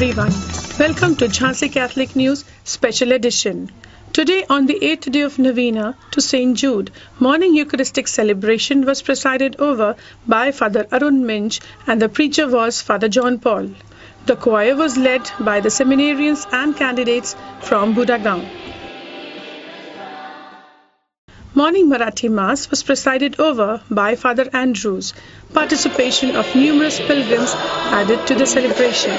everyone. Welcome to Jhansi Catholic News Special Edition. Today, on the eighth day of Novena to St. Jude, morning Eucharistic celebration was presided over by Father Arun Minch and the preacher was Father John Paul. The choir was led by the seminarians and candidates from Budagaon. Morning Marathi Mass was presided over by Father Andrews. Participation of numerous pilgrims added to the celebration.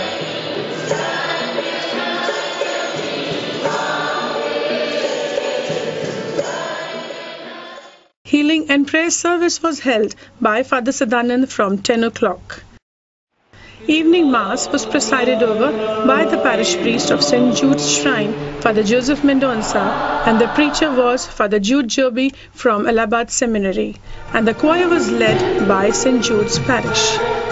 Healing and prayer service was held by Father Sadanand from 10 o'clock. Evening Mass was presided over by the parish priest of St. Jude's Shrine, Father Joseph Mendonça, and the preacher was Father Jude Joby from Allahabad Seminary, and the choir was led by St. Jude's Parish.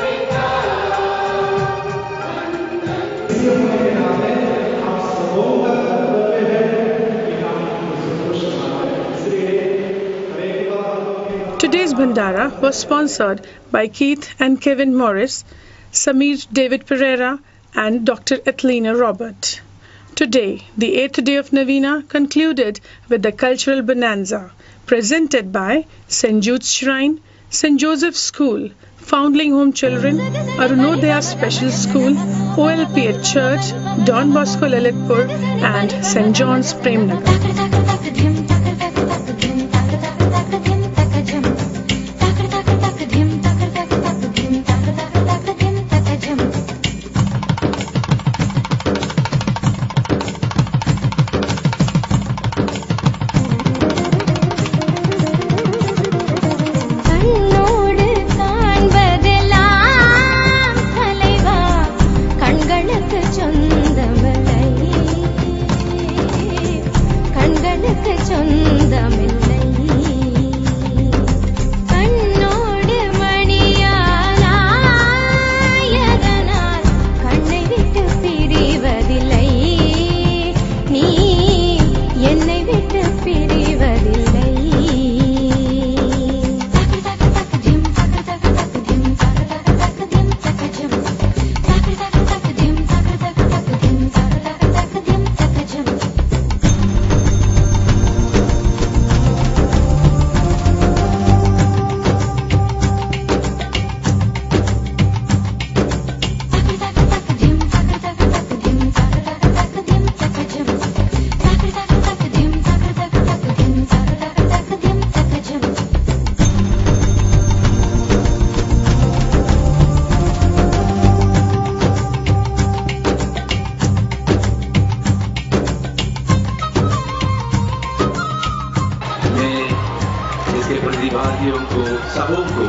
Today's Bhandara was sponsored by Keith and Kevin Morris, Samir David Pereira, and Dr. Ethelina Robert. Today, the eighth day of Novena concluded with the cultural bonanza presented by St. Jude's Shrine, St. Joseph's School, Foundling Home Children, Arunodaya Special School, OLPH Church, Don Bosco Lalitpur, and St. John's Premnagar. इसके प्रतिभागियों को, सबों को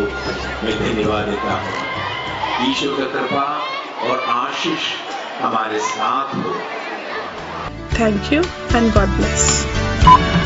मैं धन्यवाद देता हूँ ईश्वर का कृपा और आशीष हमारे साथ हो thank you and God bless.